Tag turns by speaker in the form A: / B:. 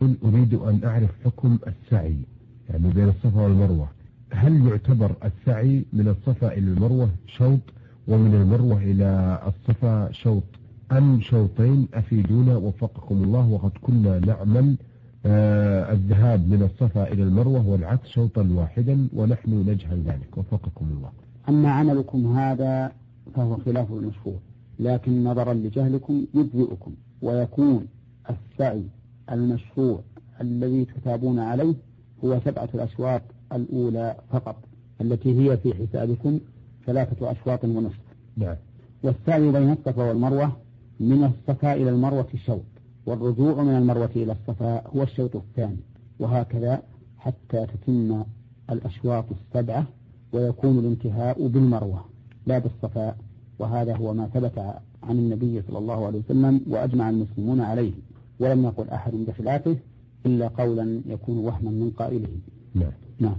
A: قل أريد أن أعرف حكم السعي يعني بين الصفا والمروة. هل يعتبر السعي من الصفا إلى المروة شوط ومن المروة إلى الصفا شوط؟ أم شوطين أفيدونا وفقكم الله وقد كنا نعمل آه الذهاب من الصفا إلى المروة والعكس شوطا واحدا ونحن نجهل ذلك. وفقكم الله.
B: أما عملكم هذا فهو خلاف المشهور لكن نظرا لجهلكم يجزئكم ويكون السعي المشروع الذي تثابون عليه هو سبعة الأشواط الأولى فقط التي هي في حسابكم ثلاثة أشواط ونصف.
A: نعم.
B: والسعي بين الصفا والمروة من الصفا إلى المروة شوط والرجوع من المروة إلى الصفا هو الشوط الثاني وهكذا حتى تتم الأشواط السبعة ويكون الانتهاء بالمروة لا بالصفاء وهذا هو ما ثبت عن النبي صلى الله عليه وسلم وأجمع المسلمون عليه. ولم يقل أحد بخلافه إلا قولا يكون وهما من قائله.
A: نعم.
B: نعم.